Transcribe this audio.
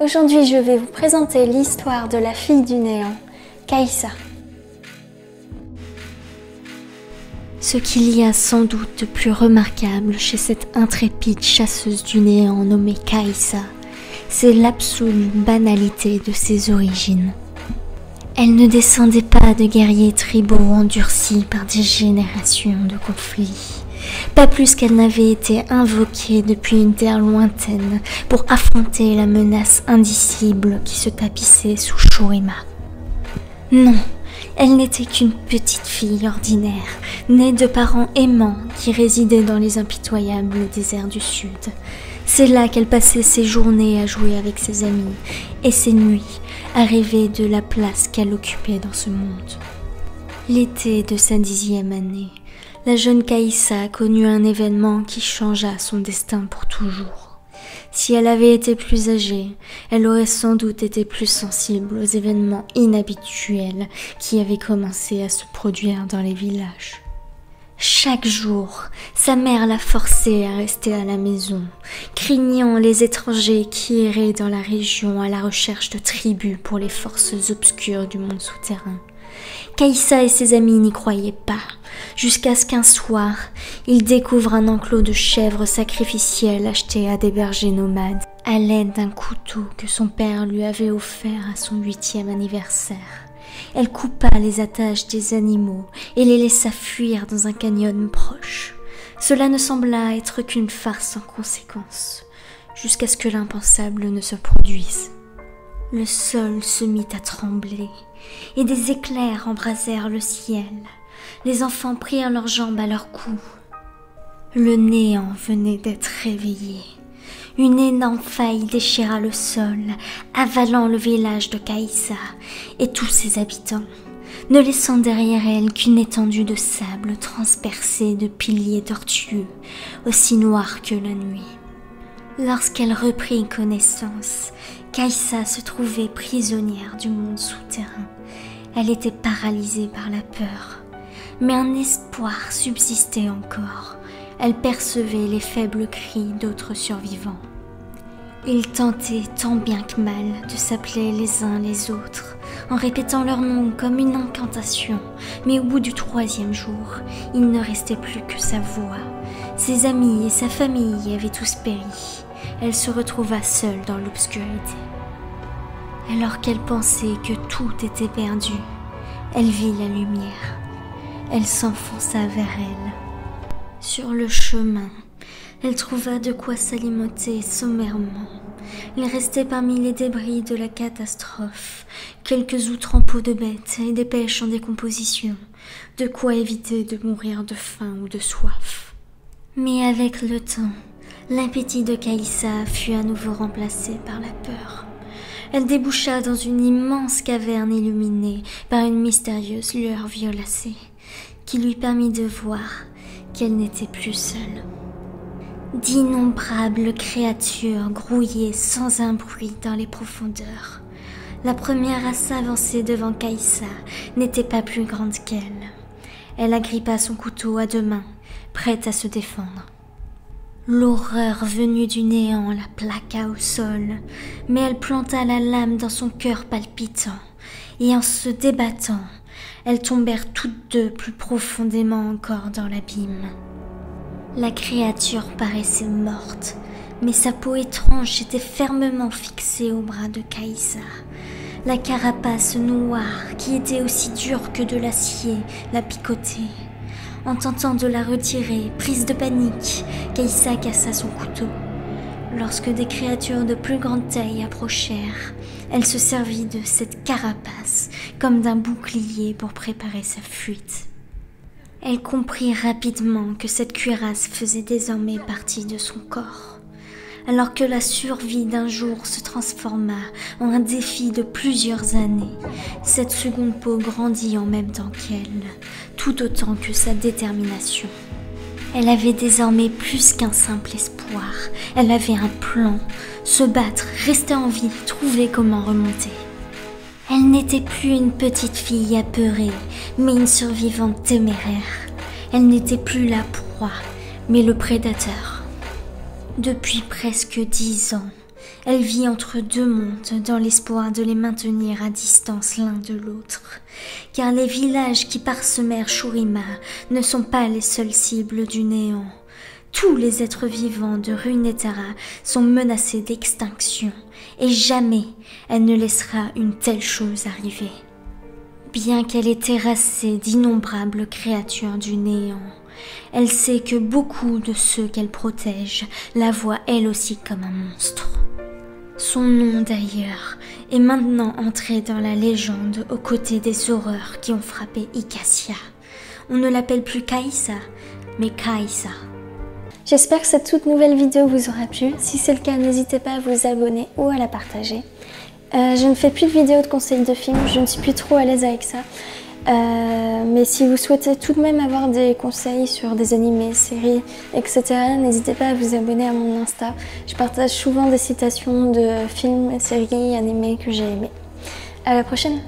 Aujourd'hui, je vais vous présenter l'histoire de la fille du néant, Kaïsa. Ce qu'il y a sans doute de plus remarquable chez cette intrépide chasseuse du néant nommée Kaïsa, c'est l'absolue banalité de ses origines. Elle ne descendait pas de guerriers tribaux endurcis par des générations de conflits, pas plus qu'elle n'avait été invoquée depuis une terre lointaine pour affronter la menace indicible qui se tapissait sous Shurima. Non, elle n'était qu'une petite fille ordinaire, née de parents aimants qui résidaient dans les impitoyables déserts du Sud. C'est là qu'elle passait ses journées à jouer avec ses amis et ses nuits à rêver de la place qu'elle occupait dans ce monde. L'été de sa dixième année, la jeune Caïssa connut un événement qui changea son destin pour toujours. Si elle avait été plus âgée, elle aurait sans doute été plus sensible aux événements inhabituels qui avaient commencé à se produire dans les villages. Chaque jour, sa mère la forçait à rester à la maison, craignant les étrangers qui erraient dans la région à la recherche de tribus pour les forces obscures du monde souterrain. Caïssa et ses amis n'y croyaient pas, jusqu'à ce qu'un soir, ils découvrent un enclos de chèvres sacrificielles acheté à des bergers nomades, à l'aide d'un couteau que son père lui avait offert à son huitième anniversaire. Elle coupa les attaches des animaux et les laissa fuir dans un canyon proche. Cela ne sembla être qu'une farce sans conséquence, jusqu'à ce que l'impensable ne se produise. Le sol se mit à trembler, et des éclairs embrasèrent le ciel. Les enfants prirent leurs jambes à leur cou. Le néant venait d'être réveillé. Une énorme faille déchira le sol, avalant le village de Caïssa et tous ses habitants, ne laissant derrière elle qu'une étendue de sable transpercée de piliers tortueux, aussi noirs que la nuit. Lorsqu'elle reprit connaissance, Kaïsa se trouvait prisonnière du monde souterrain. Elle était paralysée par la peur, mais un espoir subsistait encore. Elle percevait les faibles cris d'autres survivants. Ils tentaient tant bien que mal de s'appeler les uns les autres, en répétant leur nom comme une incantation, mais au bout du troisième jour, il ne restait plus que sa voix. Ses amis et sa famille avaient tous péri elle se retrouva seule dans l'obscurité. Alors qu'elle pensait que tout était perdu, elle vit la lumière. Elle s'enfonça vers elle. Sur le chemin, elle trouva de quoi s'alimenter sommairement. Il restait parmi les débris de la catastrophe quelques outrempaux de bêtes et des pêches en décomposition, de quoi éviter de mourir de faim ou de soif. Mais avec le temps, L'appétit de Caïssa fut à nouveau remplacé par la peur. Elle déboucha dans une immense caverne illuminée par une mystérieuse lueur violacée, qui lui permit de voir qu'elle n'était plus seule. D'innombrables créatures grouillaient sans un bruit dans les profondeurs. La première à s'avancer devant Caïssa n'était pas plus grande qu'elle. Elle agrippa son couteau à deux mains, prête à se défendre. L'horreur venue du néant la plaqua au sol, mais elle planta la lame dans son cœur palpitant, et en se débattant, elles tombèrent toutes deux plus profondément encore dans l'abîme. La créature paraissait morte, mais sa peau étrange était fermement fixée au bras de Caïssa. La carapace noire, qui était aussi dure que de l'acier, la picotait en tentant de la retirer, prise de panique, Kaïsa cassa son couteau. Lorsque des créatures de plus grande taille approchèrent, elle se servit de cette carapace comme d'un bouclier pour préparer sa fuite. Elle comprit rapidement que cette cuirasse faisait désormais partie de son corps. Alors que la survie d'un jour se transforma en un défi de plusieurs années, cette seconde peau grandit en même temps qu'elle, tout autant que sa détermination. Elle avait désormais plus qu'un simple espoir, elle avait un plan, se battre, rester en vie, trouver comment remonter. Elle n'était plus une petite fille apeurée, mais une survivante téméraire. Elle n'était plus la proie, mais le prédateur. Depuis presque dix ans, Elle vit entre deux mondes dans l'espoir de les maintenir à distance l'un de l'autre. Car les villages qui parsemèrent Shurima ne sont pas les seules cibles du néant. Tous les êtres vivants de Runetara sont menacés d'extinction et jamais elle ne laissera une telle chose arriver. Bien qu'elle ait terrassé d'innombrables créatures du néant, elle sait que beaucoup de ceux qu'elle protège la voient elle aussi comme un monstre. Son nom d'ailleurs est maintenant entré dans la légende aux côtés des horreurs qui ont frappé Ikasia. On ne l'appelle plus Kaisa, mais Kaisa. J'espère que cette toute nouvelle vidéo vous aura plu. Si c'est le cas, n'hésitez pas à vous abonner ou à la partager. Euh, je ne fais plus de vidéos de conseils de films, je ne suis plus trop à l'aise avec ça. Euh, mais si vous souhaitez tout de même avoir des conseils sur des animés, séries, etc., n'hésitez pas à vous abonner à mon Insta. Je partage souvent des citations de films, séries, animés que j'ai aimés. À la prochaine